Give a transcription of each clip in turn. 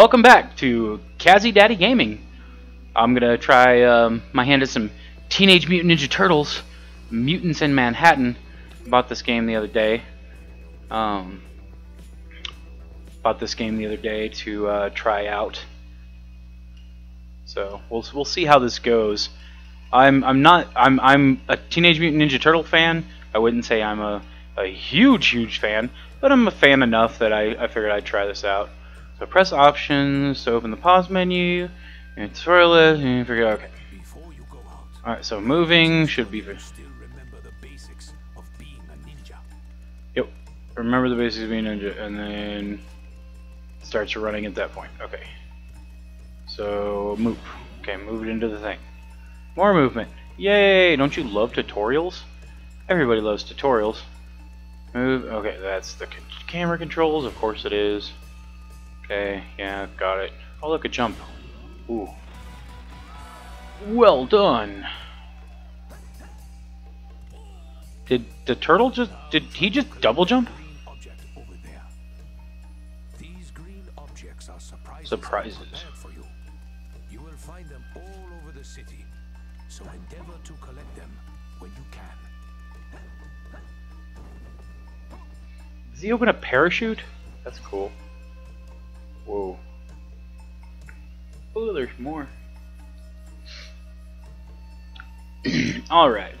welcome back to KaziDaddy Gaming. I'm gonna try um, my hand at some Teenage Mutant Ninja Turtles, Mutants in Manhattan. Bought this game the other day. Um, bought this game the other day to uh, try out. So we'll we'll see how this goes. I'm I'm not I'm I'm a Teenage Mutant Ninja Turtle fan. I wouldn't say I'm a, a huge huge fan, but I'm a fan enough that I, I figured I'd try this out. So press options to open the pause menu, and tutorial list, and figure okay. Alright, so moving should be. still remember the basics of being a ninja. Yep. And then starts running at that point. Okay. So move. Okay, move it into the thing. More movement. Yay! Don't you love tutorials? Everybody loves tutorials. Move. Okay, that's the camera controls. Of course it is. Okay, yeah, got it. Oh, look, a jump. Ooh. Well done. Did the turtle just did he just double jump? Surprises. You. Does he open a parachute? That's cool. Whoa. Oh, there's more. Alright.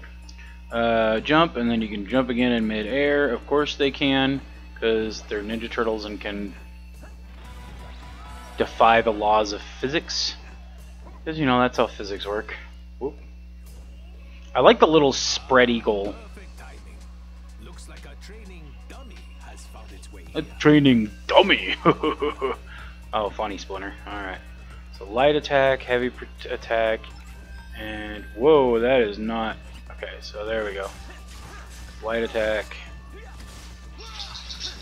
Uh, jump, and then you can jump again in midair. Of course they can, because they're Ninja Turtles and can defy the laws of physics. Because, you know, that's how physics work. Whoop. I like the little spread eagle. Looks like a training dummy has found its way A training dummy. oh, funny Splinter. Alright. So light attack, heavy attack, and whoa, that is not. Okay, so there we go. Light attack.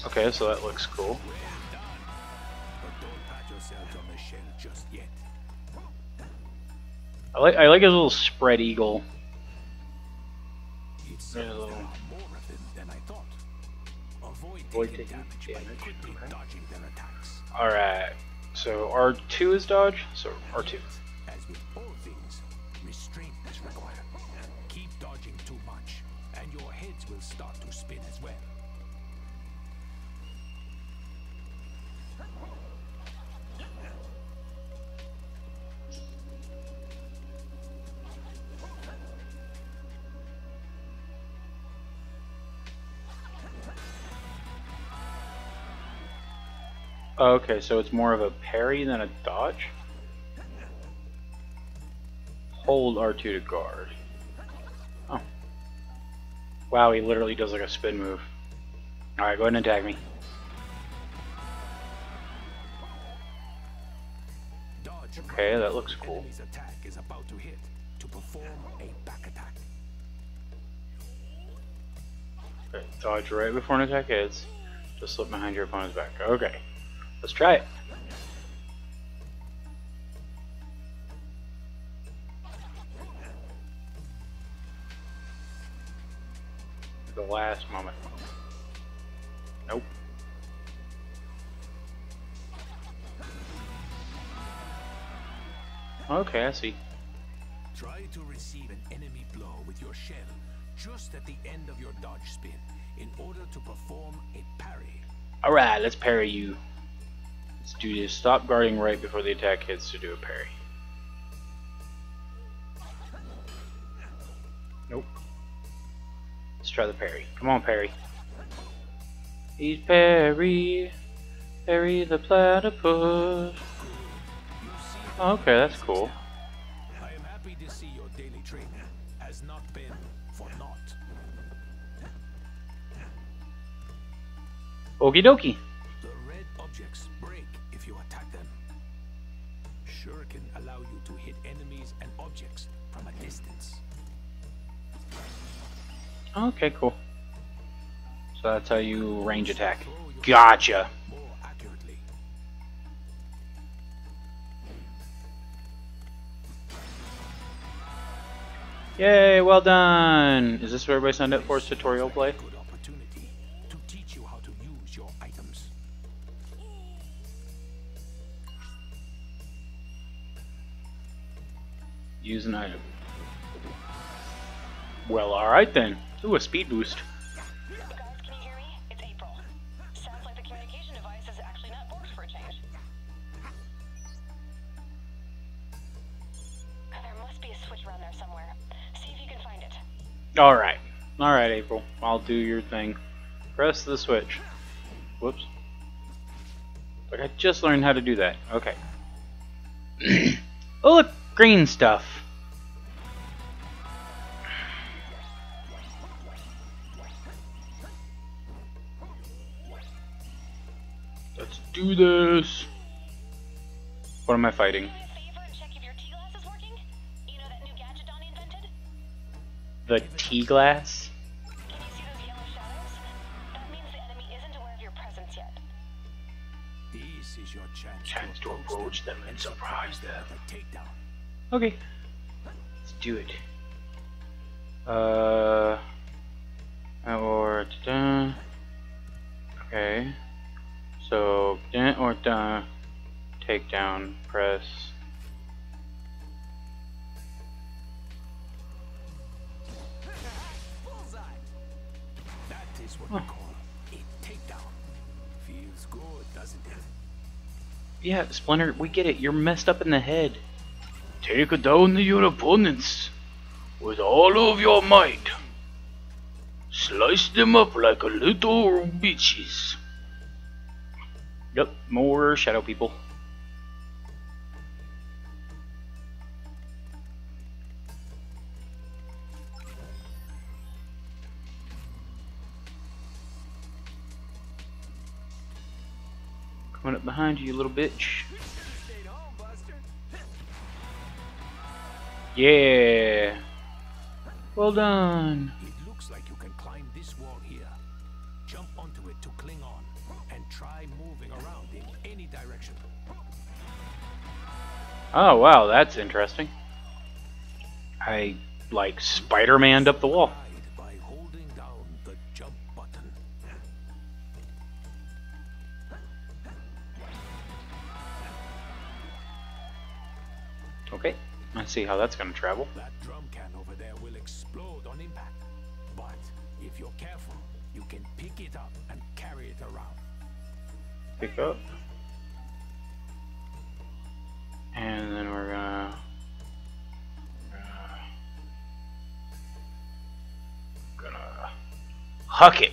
Okay, so that looks cool. But don't pat yourselves on the shell just yet. I like I like his little spread eagle. It seems Yeah, there little- are more of them than I thought. Avoid, taking, damage, by damage, quickly okay. Alright. So R2 is dodge, so R2. Okay, so it's more of a parry than a dodge? Hold R2 to guard. Oh. Wow, he literally does like a spin move. Alright, go ahead and attack me. Dodge Okay, that looks cool. attack is about to hit to perform a back attack. Okay, dodge right before an attack hits. Just slip behind your opponent's back. Okay. Let's try it. The last moment. Nope. Okay, I see. Try to receive an enemy blow with your shell just at the end of your dodge spin in order to perform a parry. Alright, let's parry you. Let's do this. Stop guarding right before the attack hits to do a parry. Nope. Let's try the parry. Come on, parry. He's parry. Parry the platypus. Okay, that's cool. I am happy to see your daily training has not been for naught. Okie dokie. Okay, cool. So that's how you range attack. Gotcha. Yay, well done! Is this where everybody signed up for tutorial play? Use an item. Well, alright then. Ooh, a speed boost. Alright. Alright, April. I'll do your thing. Press the switch. Whoops. Like I just learned how to do that. Okay. oh look, green stuff. Isn't aware of your presence yet. This is your chance, Chance to approach them and surprise them. with a takedown. Okay. Let's do it. Uh. Or da. Okay. So da or da. Takedown. Press. That is what we call a takedown. Feels good, doesn't it? Yeah, Splinter, we get it. You're messed up in the head. Take down your opponents with all of your might. Slice them up like a little bitches. Yep, more shadow people. Coming up behind you, you little bitch. Yeah. Well done. It looks like you can climb this wall here. Jump onto it to cling on, and try moving direction. Oh wow, that's interesting. I like Spider-Man up the wall. By holding down the jump button. Okay, let's see how that's gonna travel. That drum can over there will explode on impact. But if you're careful, you can pick it up and carry it around. Pick up. And then we're gonna. Gonna, huck it.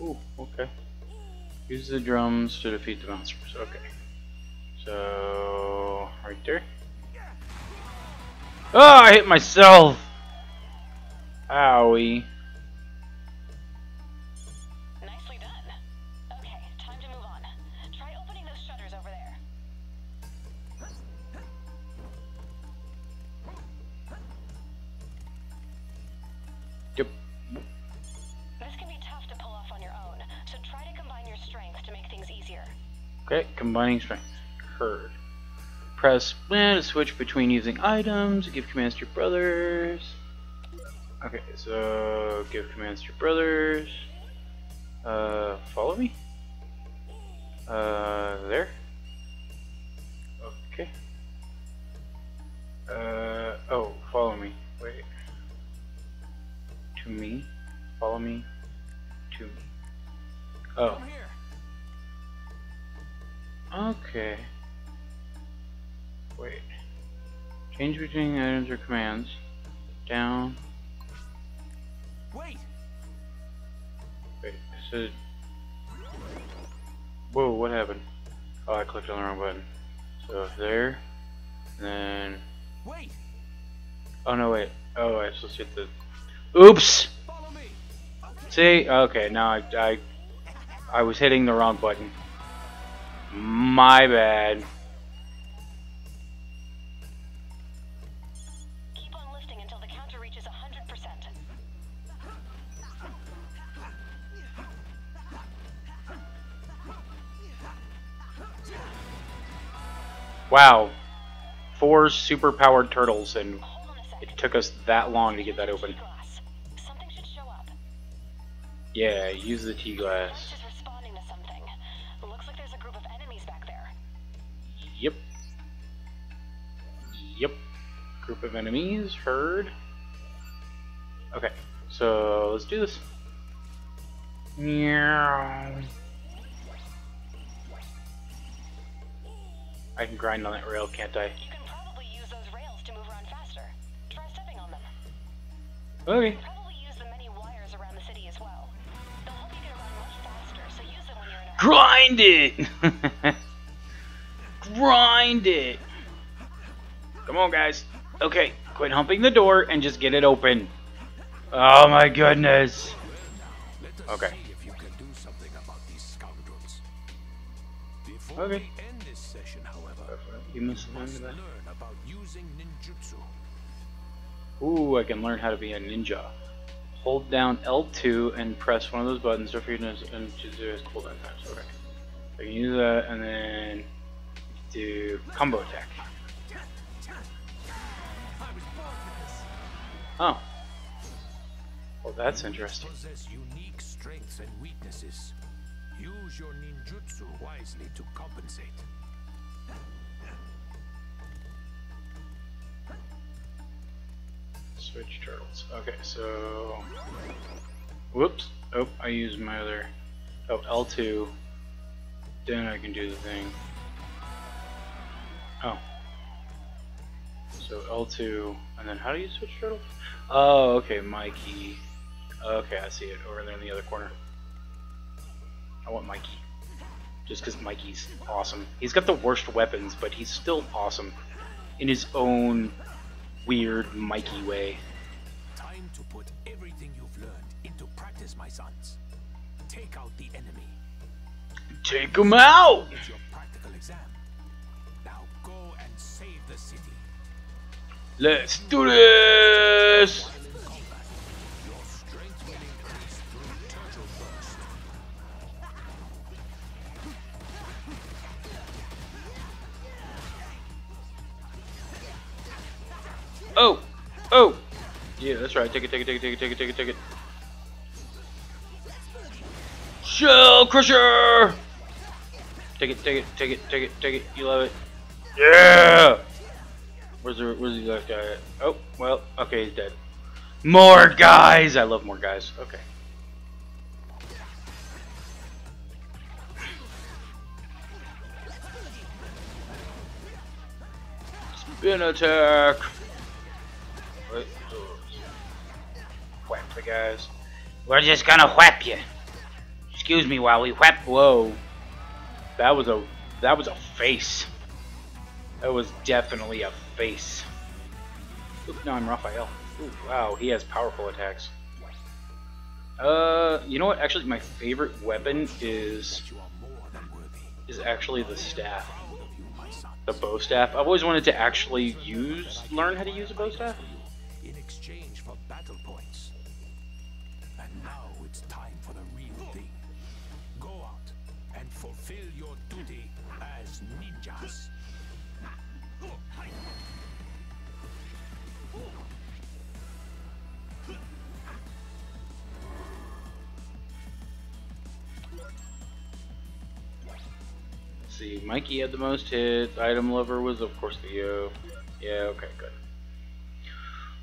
Ooh, okay. Use the drums to defeat the monsters. Okay. So, right there. Oh, I hit myself! Owie. Combining strength. Heard. Press eh, to switch between using items. Give commands to your brothers. Okay, so give commands to your brothers. Uh, follow me. Uh, there. Change between items or commands. Down. Wait. Wait, this is. Whoa, what happened? Oh, I clicked on the wrong button. So there. And then. Wait. Oh no, wait. Oh, I to hit the. Oops! See? Okay, now I, I. I was hitting the wrong button. My bad. Wow. Four super-powered turtles, and it took us that long to get that open. Yeah, use the T-glass. Yep. Yep. Group of enemies, heard. Okay, so let's do this. Meow. I can grind on that rail, can't I? You can probably use those rails to move around faster. Try stepping on them. Okay. Probably use the many wires around the city as well. They'll help you get around much faster, so use them when you're in a hurry. Grind it! Grind it! Come on, guys. Okay, quit humping the door and just get it open. Oh my goodness. Let us Okay. see You must learn about using ninjutsu. Ooh, I can learn how to be a ninja. Hold down L2 and press one of those buttons so for you to and to do his cooldown times. Okay. I can use that and then do combo attack. Oh. Well, that's interesting. Possess unique strengths and weaknesses. Use your ninjutsu wisely to compensate. Switch turtles. Okay, so. Whoops. Oh, I used my other. Oh, L2. Then I can do the thing. Oh. So L2, and then how do you switch turtles? Oh, okay, Mikey. Okay, I see it over there in the other corner. I want Mikey. Just because Mikey's awesome. He's got the worst weapons, but he's still awesome in his own weird Mikey way. Time to put everything you've learned into practice, my sons. Take out the enemy. Take him out! It's your practical exam. Now go and save the city. Let's do this! Oh! Oh! Yeah, that's right. Take it, take it, take it, take it, take it, take it, take it. Shell Crusher! Take it, take it, take it, take it, take it. You love it. Yeah! Where's the where's the left guy at? Oh, well, okay, he's dead. More guys! I love more guys. Okay. Spin attack! The guys. We're just gonna whap you. Excuse me while we whap. Whoa. That was a that was a face. That was definitely a face. Oop, now I'm Raphael. Ooh, wow, he has powerful attacks. Uh, you know what? Actually, my favorite weapon is You are more than worthy. is actually the staff, Proud of you, my sons. the bow staff. I've always wanted to actually use, learn how to use a bow staff. See, Mikey had the most hits. Item lover was, of course, the Theo. Yeah, okay, good.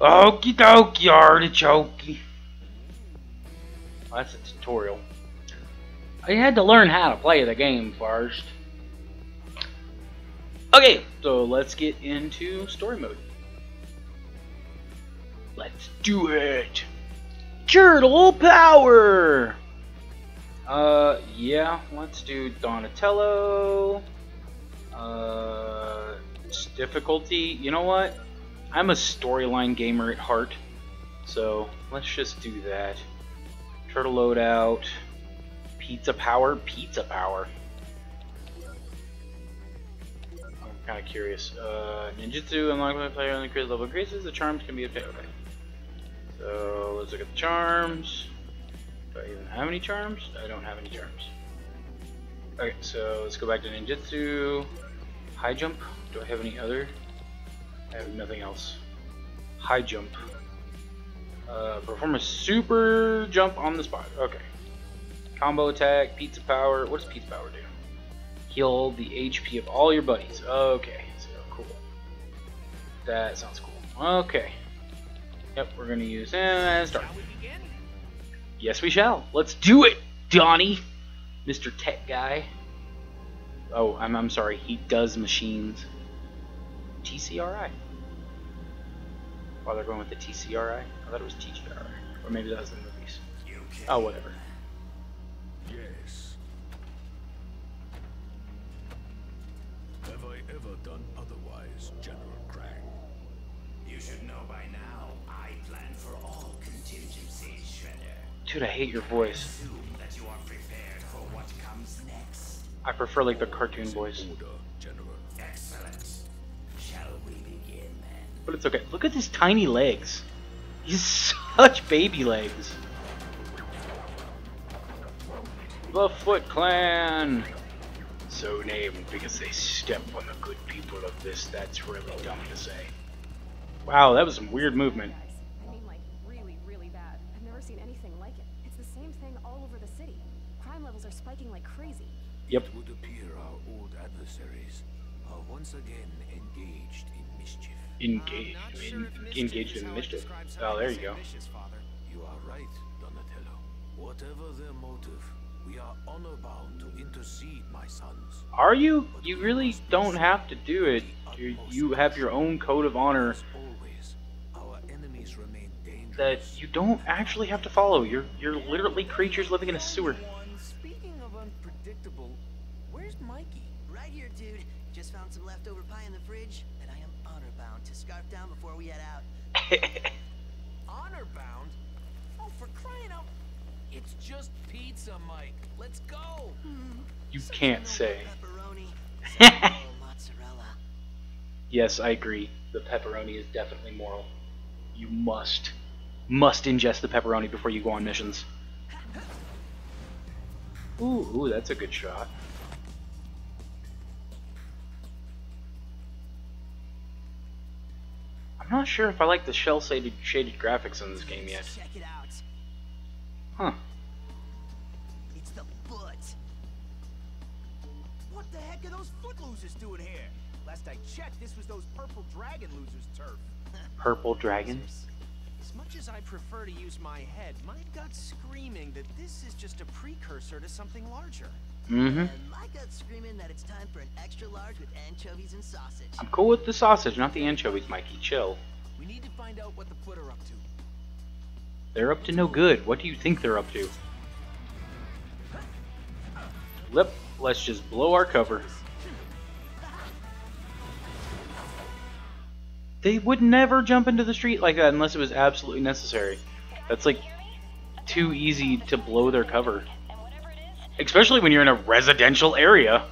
Okie dokie, artichoke. Well, that's a tutorial. I had to learn how to play the game first. Okay, so let's get into story mode. Let's do it! Turtle power! Uh, yeah, let's do Donatello. Uh, difficulty. You know what? I'm a storyline gamer at heart, so let's just do that. Turtle loadout. Pizza power. Pizza power. I'm kind of curious. Uh, ninjutsu unlocked by player on the level graces. The charms can be obtained. Okay. So let's look at the charms. Do I even have any charms? I don't have any charms. Okay, so let's go back to ninjutsu. High jump. Do I have any other? I have nothing else. High jump. Uh, perform a super jump on the spot. Okay. Combo attack, pizza power. What does pizza power do? Heal the HP of all your buddies. Okay, so cool. That sounds cool. Okay. Yep, we're gonna use him as Dark. Yes, we shall. Let's do it, Donnie, Mr. Tech Guy. Oh, I'm I'm sorry. He does machines. TCRI. Oh, they're going with the TCRI. I thought it was TGRI, or maybe that was the movies. Oh, whatever. Yes. Have I ever done otherwise, Dude, I hate your voice. I prefer like the cartoon voice. But it's okay. Look at his tiny legs. He's such baby legs. The Foot Clan! So named because they step on the good people of this. That's really dumb to say. Wow, that was some weird movement. Spiking like crazy. Yep. It would appear our old adversaries are once again engaged in mischief. Engaged, in, engaged in mischief. Oh, there you go. You are right, Donatello. Whatever their motive, we are honor bound to intercede, my sons. Are you? You really don't have to do it. You, you have your own code of honor always, our enemies remain dangerous. that you don't actually have to follow. You're you're literally creatures living in a sewer. Scarf down before we head out. Honor bound? Oh, for crying out! It's just pizza, Mike. Let's go. You can't say. Yes, I agree. The pepperoni is definitely moral. You must, must ingest the pepperoni before you go on missions. Ooh, ooh, that's a good shot. I'm not sure if I like the cel shaded shaded graphics in this game yet. Check it out. Huh. It's the foot. What the heck are those foot losers doing here? Last I checked, this was those purple dragon losers' turf. Purple dragon. As much as I prefer to use my head, my gut's screaming that this is just a precursor to something larger. Mm-hmm. And my gut's screaming that it's time for an extra large with anchovies and sausage. I'm cool with the sausage, not the anchovies, Mikey. Chill. We need to find out what the foot are up to. They're up to no good. What do you think they're up to? Lip, let's just blow our cover. They would never jump into the street like that unless it was absolutely necessary. That's like too easy to blow their cover. Especially when you're in a residential area.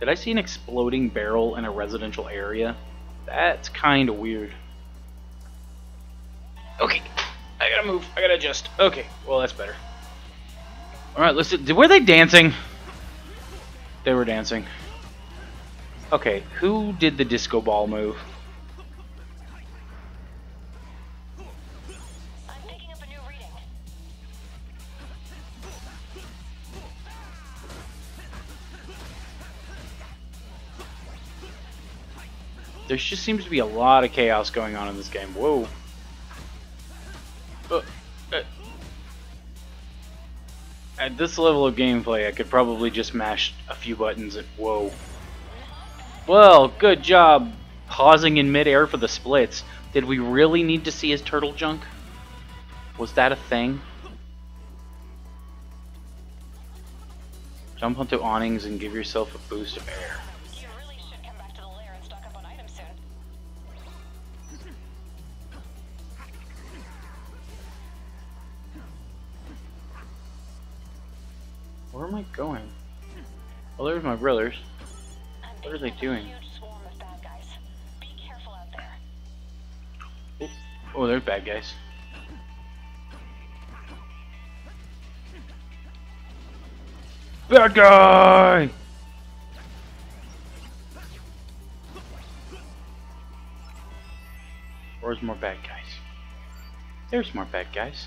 Did I see an exploding barrel in a residential area? That's kind of weird. Okay, I gotta move. I gotta adjust. Okay, well that's better. All right, let's. Were they dancing? They were dancing. Okay, who did the disco ball move? There just seems to be a lot of chaos going on in this game. Whoa. Uh, uh. At this level of gameplay, I could probably just mash a few buttons and whoa. Well, good job pausing in midair for the splits. Did we really need to see his turtle junk? Was that a thing? Jump onto awnings and give yourself a boost of air. Where am I going? Well, there's my brothers. What are they picking up a doing? Huge bad guys. Be careful out there. Oh, they're bad guys. Bad guy! Where's more bad guys? There's more bad guys.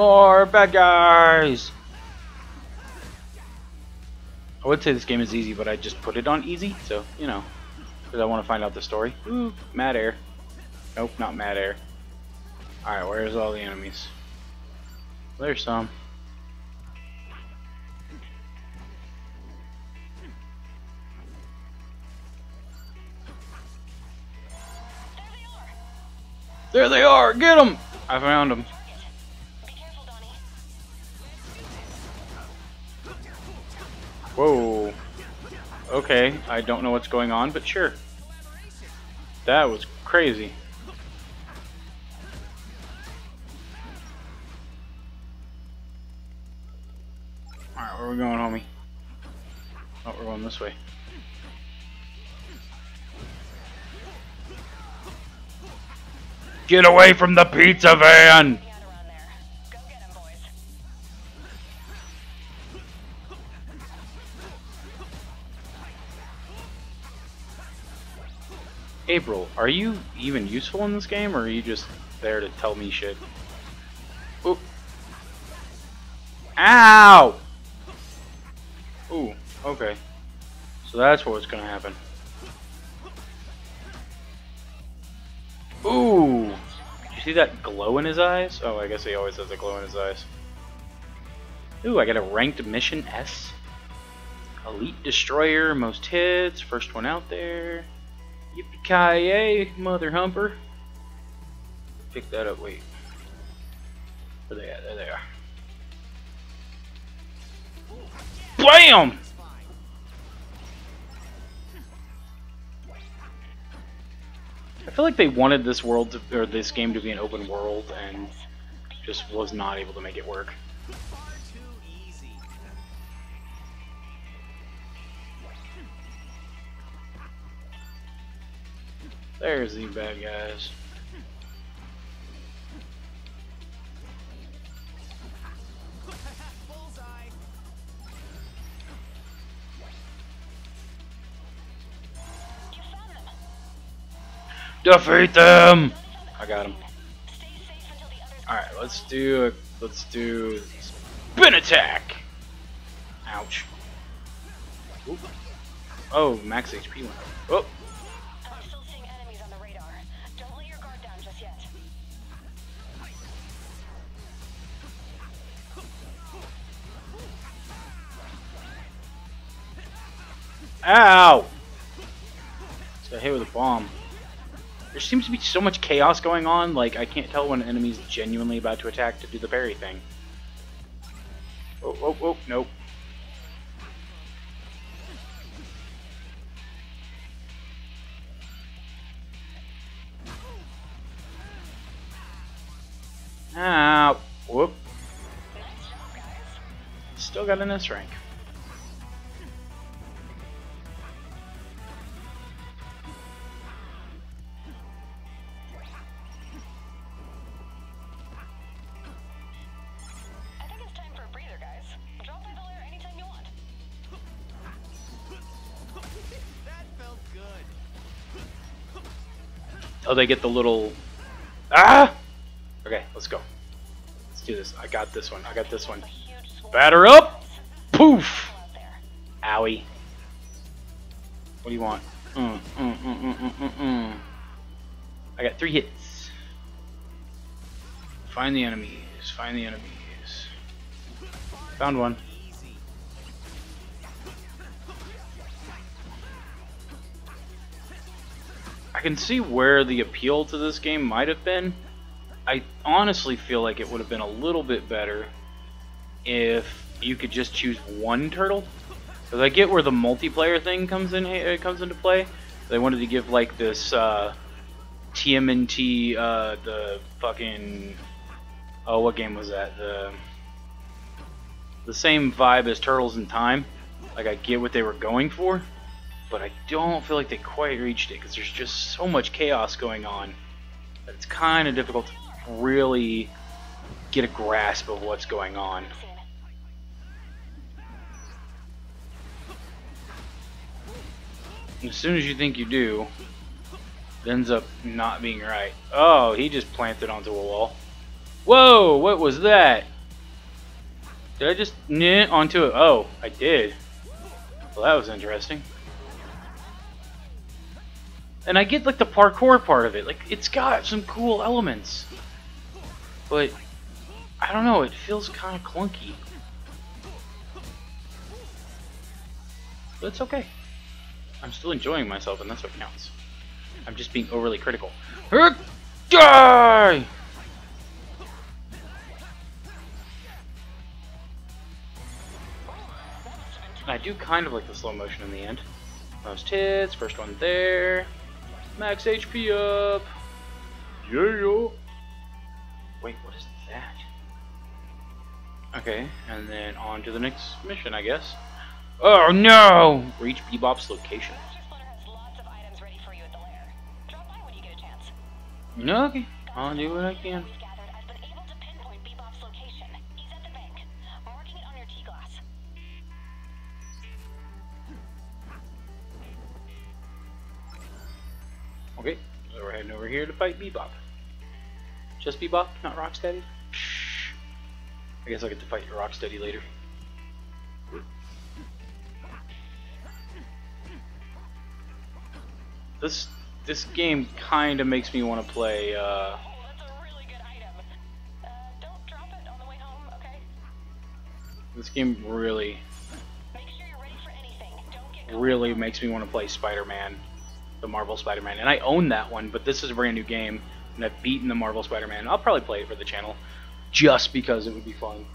More bad guys! I would say this game is easy, but I just put it on easy, so, you know. Because I want to find out the story. Ooh, mad air. Nope, not mad air. Alright, where's all the enemies? There's some. There they are! Get them! I found them. Whoa. Okay, I don't know what's going on, but sure. That was crazy. Alright, where are we going, homie? Oh, we're going this way. Get away from the pizza van! Are you even useful in this game, or are you just there to tell me shit? Oop. Ow! Ooh, okay. So that's what's gonna happen. Ooh! Did you see that glow in his eyes? Oh, I guess he always has a glow in his eyes. Ooh, I got a ranked mission S. Elite Destroyer, most hits, first one out there. Yippee-ki-yay, mother humper. Pick that up, wait. Where they at? There they are. BAM! I feel like they wanted this world to, or this game to be an open world and just was not able to make it work. There's the bad guys. Defeat them! I got him. Alright, let's do a, let's do spin attack. Ouch. Oh, max HP went up. Oh, ow! So hit with a bomb. There seems to be so much chaos going on, like I can't tell when an enemy's genuinely about to attack to do the parry thing. Oh, oh, oh, nope. Ow! Whoop. Still got an S rank. Oh, they get the little. Ah! Okay, let's go. Let's do this. I got this one. I got this one. Batter up! Poof! Owie. What do you want? Mm, mm, mm, mm, mm, mm, mm. I got three hits. Find the enemies. Find the enemies. Found one. I can see where the appeal to this game might have been. I honestly feel like it would have been a little bit better if you could just choose one turtle. Because I get where the multiplayer thing comes in uh, comes into play. They wanted to give like this uh, TMNT, uh, the fucking oh, what game was that? The the same vibe as Turtles in Time. Like I get what they were going for, but I don't feel like they quite reached it because there's just so much chaos going on that it's kind of difficult to really get a grasp of what's going on. And as soon as you think you do, it ends up not being right. Oh, he just planted onto a wall. Whoa, what was that? Did I just knit onto it? Oh, I did. Well, that was interesting. And I get like the parkour part of it. Like it's got some cool elements. But I don't know, it feels kind of clunky. But it's okay. I'm still enjoying myself and that's what counts. I'm just being overly critical. Die! I do kind of like the slow motion in the end. Most hits, first one there. Max HP up. Yo Yeah. Wait, what is that? Okay, and then on to the next mission, I guess. Oh no! Reach Bebop's location. Master Splinter has lots of items ready for you at the lair. Drop by when you get a chance. Okay, I'll do what I can. Okay, so we're heading over here to fight Bebop. Just Bebop, not Rocksteady? Shh. I guess I'll get to fight Rocksteady later. This this game kind of makes me want to play. Uh, that's a really good item. Don't drop it on the way home, okay? this game really, Make sure you're ready for anything. Don't get really makes me want to play Spider-Man, the Marvel Spider-Man, and I own that one, but this is a brand new game, and I've beaten the Marvel Spider-Man. I'll probably play it for the channel, just because it would be fun.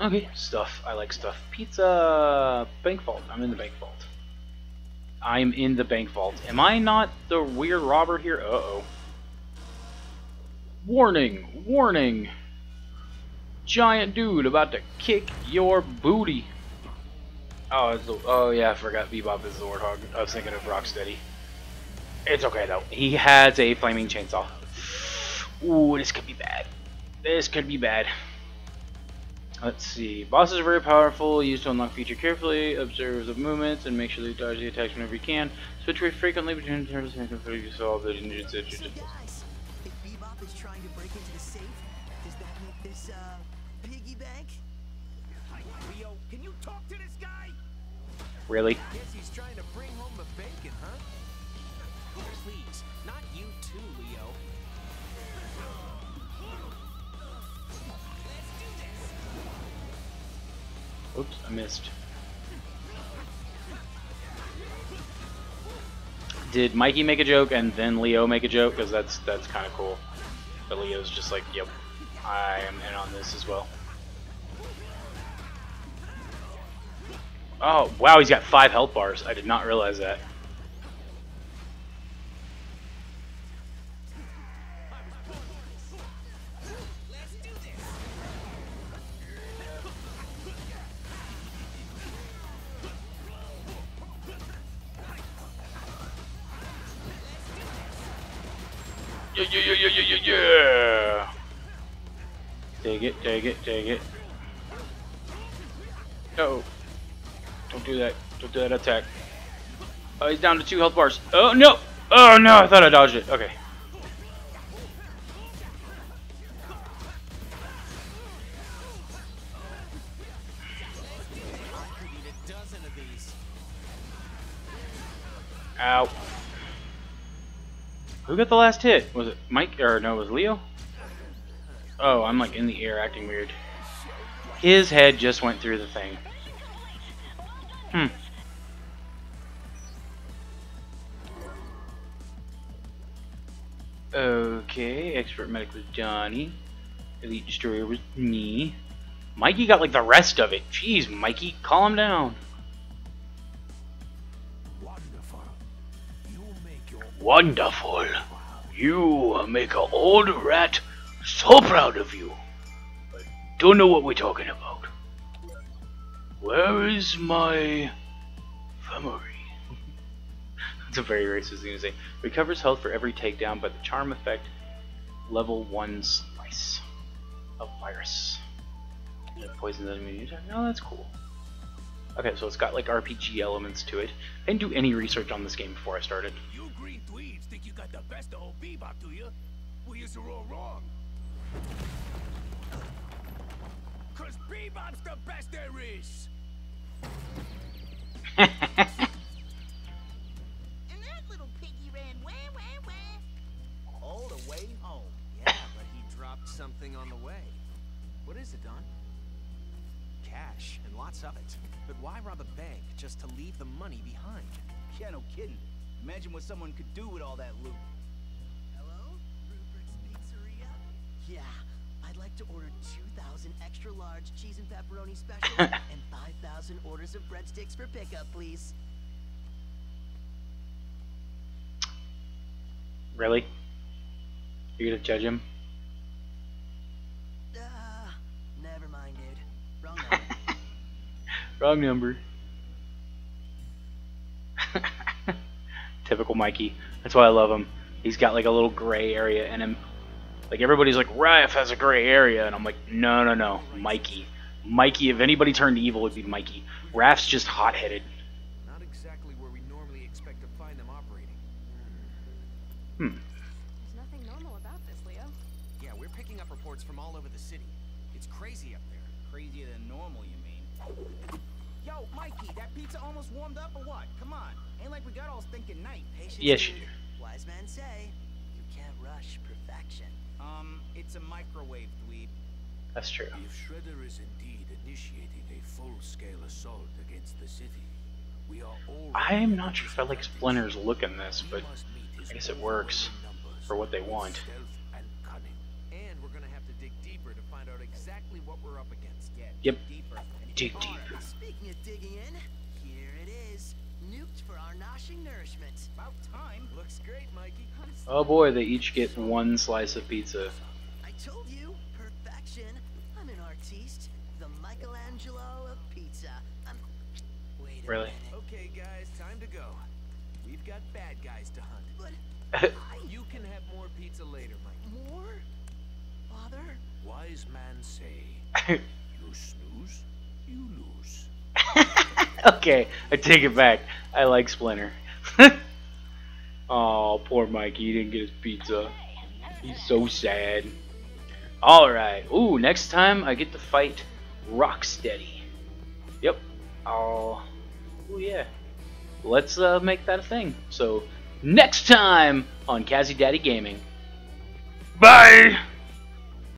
Okay, stuff. I like stuff. Pizza. Bank vault. I'm in the bank vault. I'm in the bank vault. Am I not the weird robber here? Uh oh. Warning! Warning! Giant dude about to kick your booty. Oh, it's the, oh yeah, I forgot Bebop is the Warthog. I was thinking of Rocksteady. It's okay though. He has a flaming chainsaw. Ooh, this could be bad. This could be bad. Let's see. Bosses are very powerful. Use to unlock feature carefully. Observe the movements and make sure they dodge the attacks whenever you can. Switch very frequently between turns and confirm you solve the Say, situation. guys, Really? Guess he's trying to bring home the bacon, huh? Please, not you too, Leo. Oops, I missed. Did Mikey make a joke and then Leo make a joke? Because that's that's kind of cool. But Leo's just like, yep, I am in on this as well. Oh, wow, he's got five health bars. I did not realize that. Yeah, yeah, yeah, yeah, yeah, yeah, yeah. Take it, take it, take it. No. Don't do that. Don't do that attack. Oh, he's down to two health bars. Oh, no! Oh, no, I thought I dodged it. Okay. Ow. Who got the last hit? Was it Mike? Or no, it was Leo? Oh, I'm like in the air acting weird. His head just went through the thing. Hmm. Okay, expert medic was Johnny. Elite destroyer was me. Mikey got like the rest of it. Jeez, Mikey, calm down. Wonderful. You make your Wonderful. You make an old rat so proud of you. I don't know what we're talking about. Where is my memory? That's a very racist thing to say. Recovers health for every takedown, but the charm effect level one slice of virus. And it poisons enemy attack. No, that's cool. Okay, so it's got like RPG elements to it. I didn't do any research on this game before I started. You green dweebs think you got the best of old Bebop, do you? Well, you're all wrong. Cause Bebop's the best there is. Someone could do with all that loot. Hello? Rupert's Pizzeria? Yeah, I'd like to order 2,000 extra large cheese and pepperoni specials and 5,000 orders of breadsticks for pickup, please. Really? You're gonna judge him? Uh, never mind, dude. Wrong number. Wrong number. Typical Mikey. That's why I love him. He's got like a little gray area in him. Like everybody's like, Raph has a gray area, and I'm like, no, no, no, Mikey. Mikey. If anybody turned evil, it'd be Mikey. Raph's just hot-headed. Not exactly where we normally expect to find them operating. Hmm. There's nothing normal about this, Leo. Yeah, we're picking up reports from all over the city. It's crazy up there. Crazier than normal, you mean? Yo, Mikey, that pizza almost warmed up or what? Come on. Ain't like we got all stinking night. Patience, Yes, you dude. Wise men say, you can't rush perfection. Um, it's a microwave, dweeb. That's true. If Shredder is indeed initiating a full-scale assault against the city, we are all. I am not sure if I like Splinter's look in this, but I guess it works for what they want. And cunning. And we're gonna have to dig deeper to find out exactly what we're up against. Yeah, Yep. deeper. and Dig harder. deep. Speaking of digging in, here it is. Nuked for our noshing nourishment. About time. Looks great, Mikey. Oh boy, they each get one slice of pizza. I told you, perfection. I'm an artiste, the Michelangelo of pizza. I'm. Wait a Really? minute. Okay, guys, time to go. We've got bad guys to hunt. But You can have more pizza later, Mike. more, father. Wise man say, you snooze, you lose. okay, I take it back. I like Splinter. oh, poor Mikey, he didn't get his pizza. He's so sad. Alright, ooh, next time I get to fight Rocksteady. Yep. Oh, ooh, yeah. Let's uh, make that a thing. So, next time on KaziDaddy Gaming. Bye!